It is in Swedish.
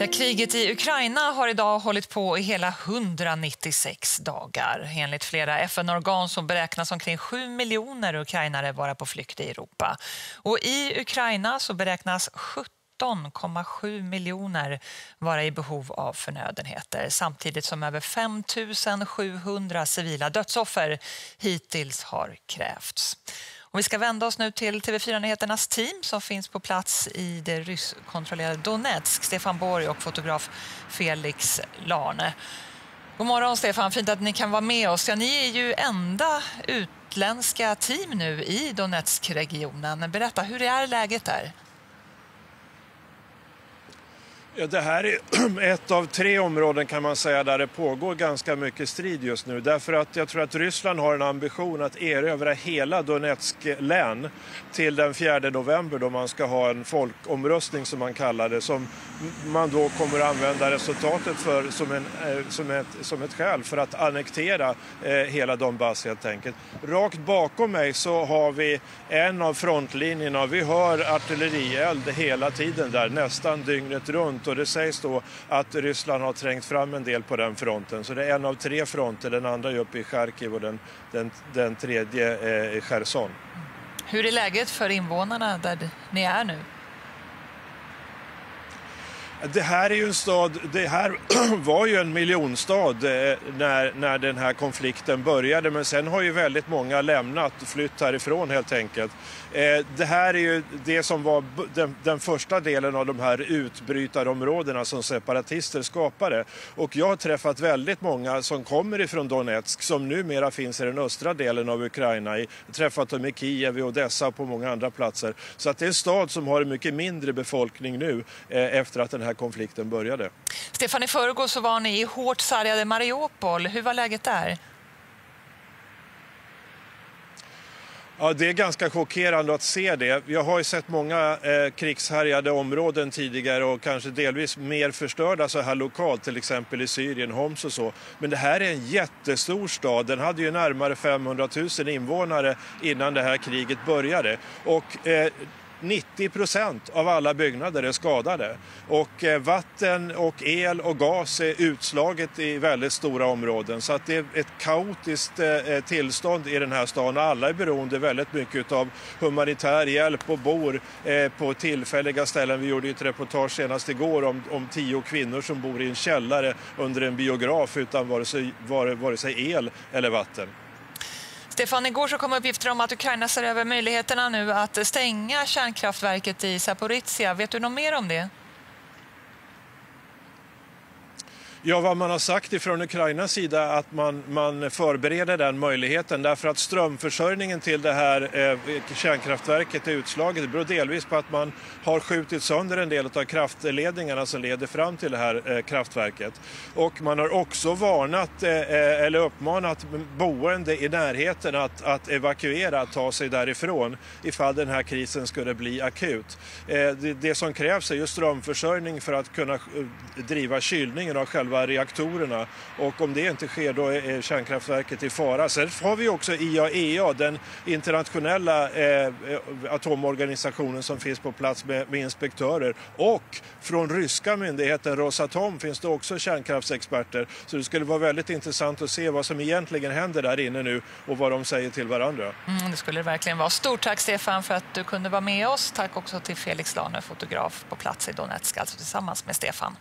Ja, kriget i Ukraina har idag hållit på i hela 196 dagar. Enligt flera FN-organ så beräknas omkring 7 miljoner ukrainare vara på flykt i Europa. Och I Ukraina så beräknas 17,7 miljoner vara i behov av förnödenheter samtidigt som över 5 700 civila dödsoffer hittills har krävts. Och vi ska vända oss nu till TV4-nyheternas team som finns på plats i det rysskontrollerade Donetsk. Stefan Borg och fotograf Felix Larne. God morgon Stefan, fint att ni kan vara med oss. Ja, ni är ju enda utländska team nu i Donetsk-regionen. Berätta, hur är läget där? Ja, det här är ett av tre områden kan man säga där det pågår ganska mycket strid just nu. Därför att jag tror att Ryssland har en ambition att erövra hela Donetsk län till den 4 november då man ska ha en folkomröstning som man kallar det. Som man då kommer att använda resultatet för som, en, eh, som, ett, som ett skäl för att annektera eh, hela Donbass helt enkelt. Rakt bakom mig så har vi en av frontlinjerna. Vi hör artillerield hela tiden där, nästan dygnet runt och det sägs då att Ryssland har trängt fram en del på den fronten. Så det är en av tre fronter, den andra är uppe i Charkiv och den, den, den tredje är i Cherson. Hur är läget för invånarna där ni är nu? Det här är ju en stad, det här var ju en miljonstad eh, när, när den här konflikten började men sen har ju väldigt många lämnat, flytt härifrån helt enkelt. Eh, det här är ju det som var den, den första delen av de här utbrytarområdena som separatister skapade. Och jag har träffat väldigt många som kommer ifrån Donetsk som numera finns i den östra delen av Ukraina. Jag har träffat dem i Kiev, i Odessa och på många andra platser. Så att det är en stad som har en mycket mindre befolkning nu eh, efter att den här konflikten började. Stefan, i förrgår så var ni i hårt sargade Mariupol. Hur var läget där? Ja, det är ganska chockerande att se det. Jag har sett många eh, krigshärjade områden tidigare och kanske delvis mer förstörda så här lokalt, till exempel i Syrien, Homs och så. Men det här är en jättestor stad. Den hade ju närmare 500 000 invånare innan det här kriget började. Och, eh, 90 procent av alla byggnader är skadade. Och eh, vatten och el och gas är utslaget i väldigt stora områden. Så att det är ett kaotiskt eh, eh, tillstånd i den här staden. Alla är beroende väldigt mycket av humanitär hjälp och bor på tillfälliga ställen. Vi gjorde ett reportage senast igår om, om tio kvinnor som bor i en källare under en biograf utan vare sig, vare, vare sig el eller vatten. Stefan, igår så kom uppgifter om att Ukraina ser över möjligheterna nu att stänga kärnkraftverket i Zaporizjzja. Vet du något mer om det? Ja, vad man har sagt ifrån Ukrainas sida att man, man förbereder den möjligheten därför att strömförsörjningen till det här eh, kärnkraftverket är utslaget. Det beror delvis på att man har skjutit sönder en del av kraftledningarna som leder fram till det här eh, kraftverket. Och man har också varnat eh, eh eller uppmanat boende i närheten att, att evakuera, att ta sig därifrån ifall den här krisen skulle bli akut. Eh, det, det som krävs är ju strömförsörjning för att kunna eh, driva kylningen av själva själva reaktorerna. Och om det inte sker då är kärnkraftverket i fara. Sen har vi också IAEA, den internationella eh, atomorganisationen som finns på plats med, med, inspektörer. Och från ryska myndigheten Rosatom finns det också kärnkraftsexperter. Så det skulle vara väldigt intressant att se vad som egentligen händer där inne nu och vad de säger till varandra. Mm, det skulle det verkligen vara. Stort tack Stefan för att du kunde vara med oss. Tack också till Felix Lane, fotograf på plats i Donetsk, alltså tillsammans med Stefan.